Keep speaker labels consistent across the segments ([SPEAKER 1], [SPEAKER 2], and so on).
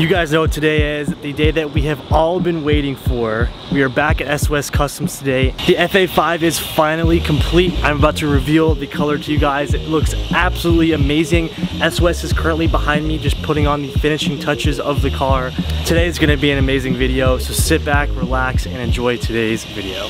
[SPEAKER 1] You guys know today is, the day that we have all been waiting for. We are back at SOS Customz today. The FA5 is finally complete. I'm about to reveal the color to you guys. It looks absolutely amazing. SOS is currently behind me just putting on the finishing touches of the car. Today is gonna be an amazing video, so sit back, relax, and enjoy today's video.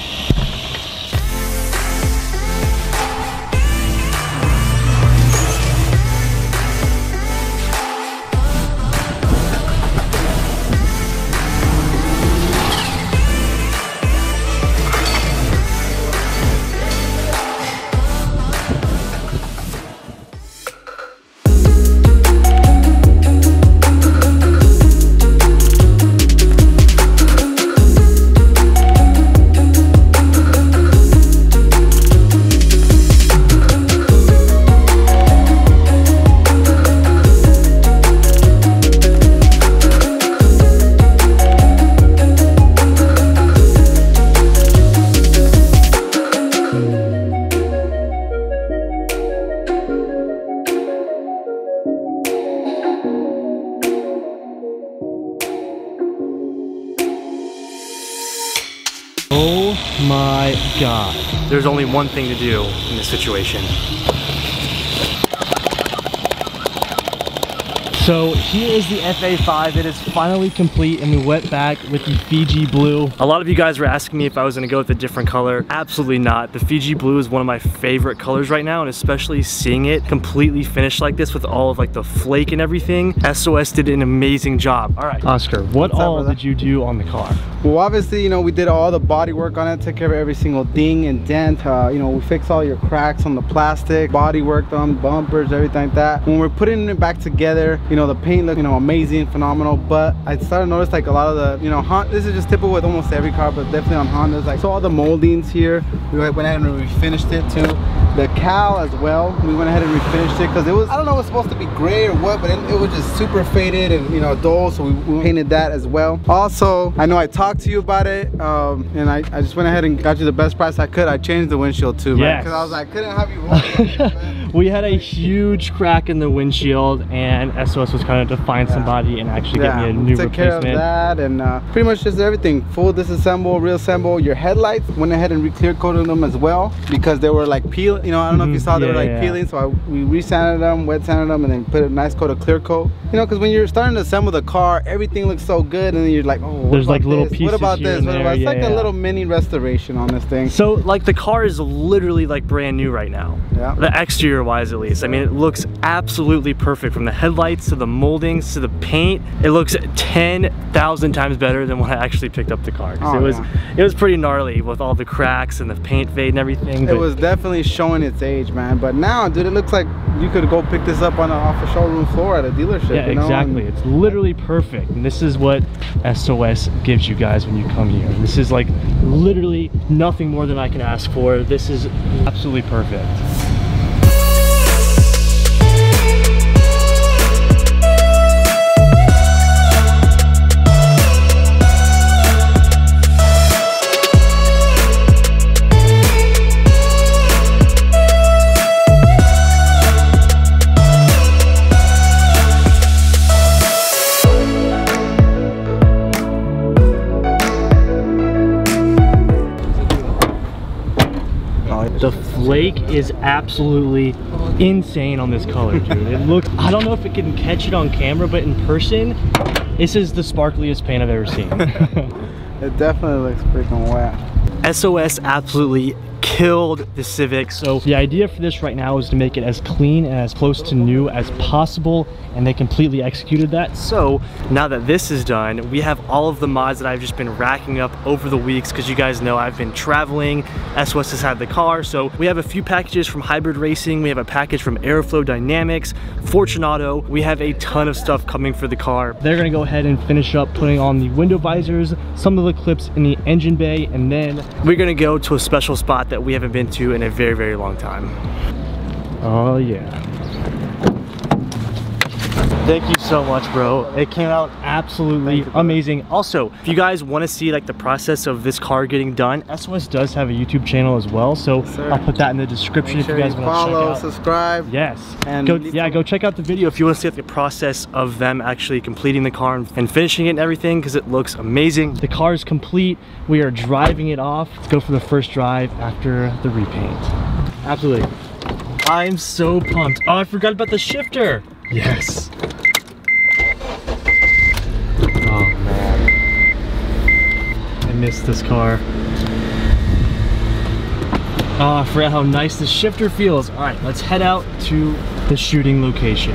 [SPEAKER 1] God. There's only one thing to do in this situation. So here is the FA5. It is finally complete and we went back with the Fiji blue. A lot of you guys were asking me if I was gonna go with a different color. Absolutely not. The Fiji blue is one of my favorite colors right now and especially seeing it completely finished like this with all of like the flake and everything. SOS did an amazing job. All right, Oscar, what
[SPEAKER 2] What's
[SPEAKER 1] all
[SPEAKER 2] brother?
[SPEAKER 1] did you do on the car?
[SPEAKER 2] Well, obviously, you know, we did all the body work on it, took care of every single ding and dent. Uh, you know, we fixed all your cracks on the plastic, body worked on bumpers, everything like that. When we're putting it back together, you know, the paint looked, you know, amazing, phenomenal. But I started to notice like a lot of the, you know, Hon this is just typical with almost every car, but definitely on Hondas. Like, so all the moldings here, we went ahead and refinished it too. The cowl as well, we went ahead and refinished it because it was, I don't know, it was supposed to be gray or what, but it, it was just super faded and, you know, dull. So we, we painted that as well. Also, I know I talked to you about it um, and I, I just went ahead and got you the best price I could. I changed the windshield too, man,
[SPEAKER 1] Yes.
[SPEAKER 2] because I was like, couldn't have you man.
[SPEAKER 1] we had a huge crack in the windshield and SOS was kind of to find somebody and actually get me a
[SPEAKER 2] we
[SPEAKER 1] new
[SPEAKER 2] took care of that and uh, pretty much just everything. Full disassemble, reassemble. Your headlights went ahead and re-clear coated them as well because they were like peel. You know, I don't know if you saw they were like
[SPEAKER 1] yeah.
[SPEAKER 2] peeling, so I, we re-sanded them, wet sanded them, and then put a nice coat of clear coat. You know, because when you're starting to assemble the car, everything looks so good, and then you're like, oh, what
[SPEAKER 1] There's,
[SPEAKER 2] about
[SPEAKER 1] like, little
[SPEAKER 2] this?
[SPEAKER 1] pieces
[SPEAKER 2] What about
[SPEAKER 1] here
[SPEAKER 2] this?
[SPEAKER 1] and
[SPEAKER 2] What
[SPEAKER 1] there,
[SPEAKER 2] about? It's
[SPEAKER 1] yeah,
[SPEAKER 2] like
[SPEAKER 1] yeah.
[SPEAKER 2] a little mini restoration on this thing.
[SPEAKER 1] So like the car is literally like brand new right now.
[SPEAKER 2] Yeah.
[SPEAKER 1] The exterior wise at least. I mean it looks absolutely perfect from the headlights to the moldings to the paint. It looks 10,000 times better than when I actually picked up the car.
[SPEAKER 2] Oh,
[SPEAKER 1] it was
[SPEAKER 2] yeah.
[SPEAKER 1] it was pretty gnarly with all the cracks and the paint fade and everything.
[SPEAKER 2] It was definitely showing its age, man. But now, dude, it looks like you could go pick this up on a, off a showroom floor at a dealership.
[SPEAKER 1] yeah,
[SPEAKER 2] you know?
[SPEAKER 1] exactly.
[SPEAKER 2] And-
[SPEAKER 1] It's literally perfect. And this is what SOS gives you guys when you come here. This is like literally nothing more than I can ask for. This is absolutely perfect. The flake is absolutely insane on this color, dude. It looks, I don't know if it can catch it on camera, but in person, this is the sparkliest paint I've ever seen.
[SPEAKER 2] It definitely looks freaking wet.
[SPEAKER 1] SOS absolutely killed the Civic. So the idea for this right now is to make it as clean and as close to new as possible and they completely executed that. So now that this is done, we have all of the mods that I've just been racking up over the weeks because you guys know I've been traveling, SOS has had the car. So we have a few packages from Hybrid Racing, we have a package from Aeroflow Dynamics, Fortune Auto, we have a ton of stuff coming for the car. They're gonna go ahead and finish up putting on the window visors, some of the clips in the engine bay, and then we're gonna go to a special spot that we haven't been to in a very, very long time. Oh yeah. Thank you so much, bro. It came out absolutely
[SPEAKER 2] you,
[SPEAKER 1] amazing. Also, if you guys want to see like the process of this car getting done, SOS does have a YouTube channel as well. So
[SPEAKER 2] Sir.
[SPEAKER 1] I'll put that in the description
[SPEAKER 2] Make
[SPEAKER 1] if
[SPEAKER 2] sure
[SPEAKER 1] you guys want to
[SPEAKER 2] follow, subscribe.
[SPEAKER 1] Yes.
[SPEAKER 2] And
[SPEAKER 1] go, yeah, go check out the video if you want to see like, the process of them actually completing the car and, and finishing it and everything because it looks amazing. The car is complete. We are driving it off. Let's go for the first drive after the repaint. Absolutely. I'm so pumped. Oh, I forgot about the shifter. Yes. Oh man. I missed this car. Ah, oh, I forgot how nice the shifter feels. All right, let's head out to the shooting location.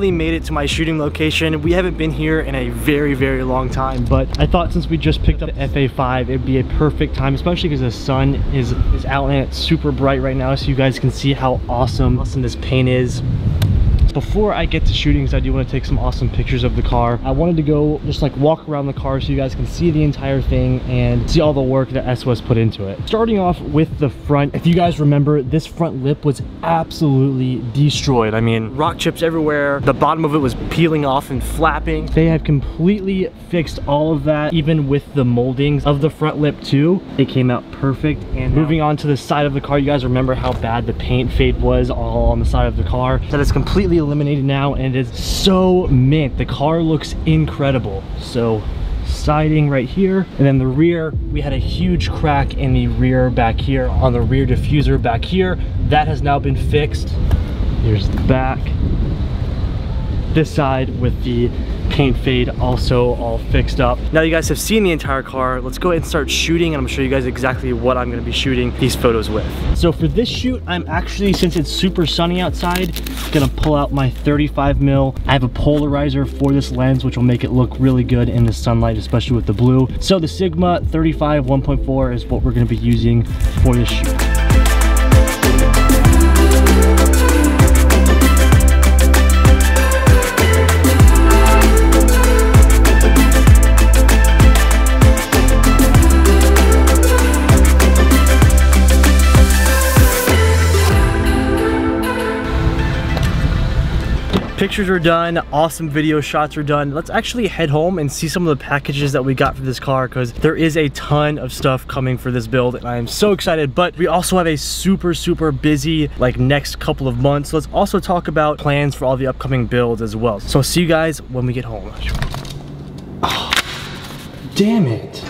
[SPEAKER 1] Finally made it to my shooting location. We haven't been here in a very, very long time, but I thought since we just picked up the FA5, it'd be a perfect time, especially because the sun is, is out and it's super bright right now, so you guys can see how awesome, awesome this paint is. Before I get to shootings, I do want to take some awesome pictures of the car. I wanted to go just like walk around the car so you guys can see the entire thing and see all the work that SOS put into it. Starting off with the front, if you guys remember, this front lip was absolutely destroyed. I mean, rock chips everywhere. The bottom of it was peeling off and flapping. They have completely fixed all of that, even with the moldings of the front lip too. It came out perfect. And moving on to the side of the car, you guys remember how bad the paint fade was all on the side of the car. That is completely eliminated now and it is so mint. The car looks incredible. So siding right here and then the rear we had a huge crack in the rear back here on the rear diffuser back here that has now been fixed here's the back this side with the paint fade also all fixed up. Now you guys have seen the entire car. Let's go ahead and start shooting and i'm gonna show you guys exactly what i'm to be shooting these photos with. So for this shoot i'm actually since it's super sunny outside gonna pull out my 35 mil. I have a polarizer for this lens which will make it look really good in the sunlight especially with the blue. So the sigma 35 1.4 is what we're to be using for this shoot Pictures are done, awesome video shots are done. Let's actually head home and see some of the packages that we got for this car because there is a ton of stuff coming for this build and I am so excited. But we also have a super, super busy like next couple of months. Let's also talk about plans for all the upcoming builds as well. So I'll see you guys when we get home. Oh, damn it.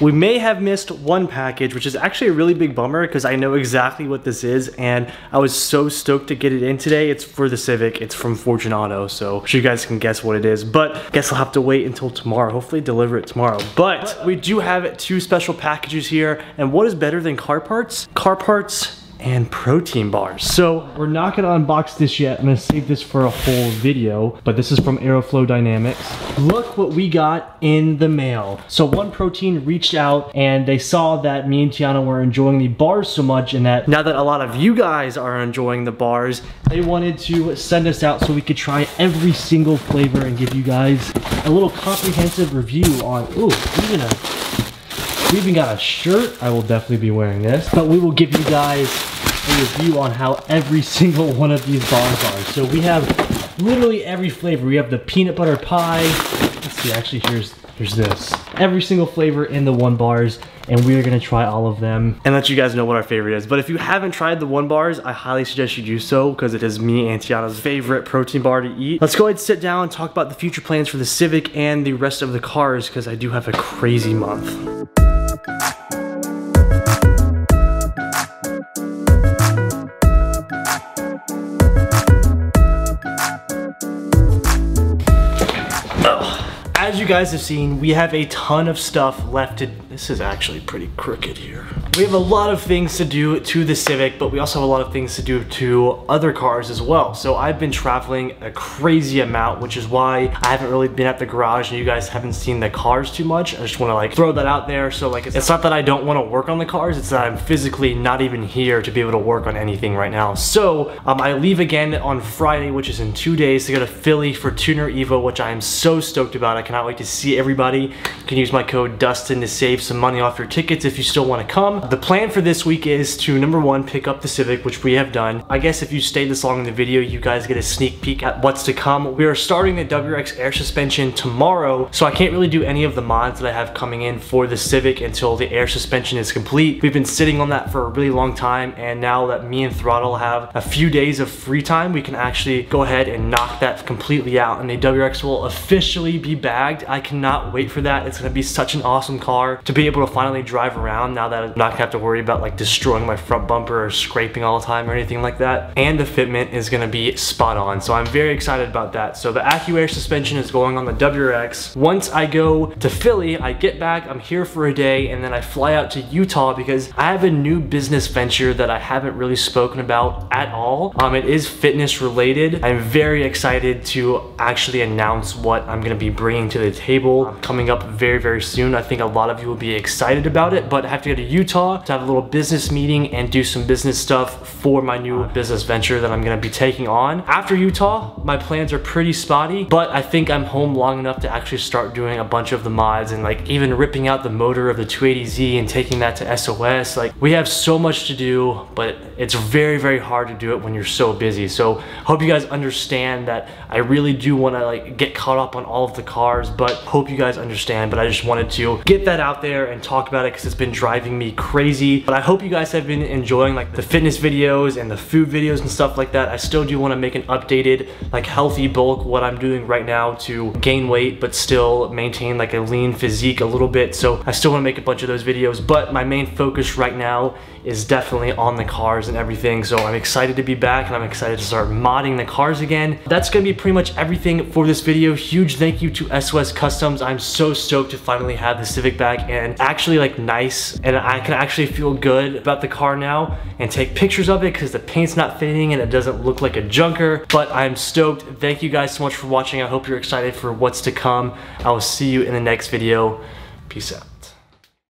[SPEAKER 1] We may have missed one package, which is actually a really big bummer because I know exactly what this is and I was so stoked to get it in today. It's for the Civic, it's from Fortune Auto, so I'm sure you guys can guess what it is, but I guess I'll have to wait until tomorrow. Hopefully deliver it tomorrow. But we do have two special packages here and what is better than car parts? Car parts and protein bars. So we're not gonna unbox this yet. I'm gonna save this for a whole video, but this is from Aeroflow Dynamics. Look what we got in the mail. So One Protein reached out and they saw that me and Tiana were enjoying the bars so much and that now that a lot of you guys are enjoying the bars, they wanted to send us out so we could try every single flavor and give you guys a little comprehensive review on, ooh, even a we even got a shirt. I will definitely be wearing this. But we will give you guys a review on how every single one of these bars are. So we have literally every flavor. We have the peanut butter pie. Let's see, actually here's here's this. Every single flavor in the one bars and we are gonna try all of them and let you guys know what our favorite is. But if you haven't tried the one bars, I highly suggest you do so because it is me and Tiana's favorite protein bar to eat. Let's go ahead and sit down and talk about the future plans for the Civic and the rest of the cars because I do have a crazy month. Guys have seen, we have a ton of stuff left to, this is actually pretty crooked here. We have a lot of things to do to the Civic, but we also have a lot of things to do to other cars as well. So I've been traveling a crazy amount, which is why I haven't really been at the garage and you guys haven't seen the cars too much. I just wanna like throw that out there. So like, it's not that I don't wanna work on the cars, it's that I'm physically not even here to be able to work on anything right now. So um, I leave again on Friday, which is in two days to go to Philly for Tuner Evo, which I am so stoked about. I cannot wait to see everybody. You can use my code Dustin to save some money off your tickets if you still wanna come. The plan for this week is to number one, pick up the Civic, which we have done. I guess if you stay this long in the video, you guys get a sneak peek at what's to come. We are starting the WRX air suspension tomorrow, so I can't really do any of the mods that I have coming in for the Civic until the air suspension is complete. We've been sitting on that for a really long time, and now that me and Throtl have a few days of free time, we can actually go ahead and knock that completely out, and the WRX will officially be bagged. I cannot wait for that. It's gonna be such an awesome car to be able to finally drive around now that I'm not gonna have to worry about like destroying my front bumper or scraping all the time or anything like that. And the fitment is gonna be spot on. So I'm very excited about that. So the AccuAir suspension is going on the WRX. Once I go to Philly, I get back, I'm here for a day, and then I fly out to Utah because I have a new business venture that I haven't really spoken about at all. Um, it is fitness related. I'm very excited to actually announce what I'm gonna be bringing to the table coming up very, very soon. I think a lot of you will be excited about it, but I have to go to Utah to have a little business meeting and do some business stuff for my new business venture that I'm gonna be taking on. After Utah, my plans are pretty spotty, but I think I'm home long enough to actually start doing a bunch of the mods and like even ripping out the motor of the 280Z and taking that to SOS. Like we have so much to do, but it's very, very hard to do it when you're so busy. So hope you guys understand that I really do wanna like get caught up on all of the cars, but hope you guys understand, but I just wanted to get that out there and talk about it because it's been driving me crazy. But I hope you guys have been enjoying like the fitness videos and the food videos and stuff like that. I still do wanna make an updated, like healthy bulk, what I'm doing right now to gain weight, but still maintain like a lean physique a little bit. So I still wanna make a bunch of those videos, but my main focus right now is definitely on the cars and everything. So I'm excited to be back and I'm excited to start modding the cars again. That's gonna be pretty much everything for this video. Huge thank you to SOS Customz. I'm so stoked to finally have the Civic back and actually like nice. And I can actually feel good about the car now and take pictures of it because the paint's not fading and it doesn't look like a junker. But I'm stoked. Thank you guys so much for watching. I hope you're excited for what's to come. I will see you in the next video. Peace out.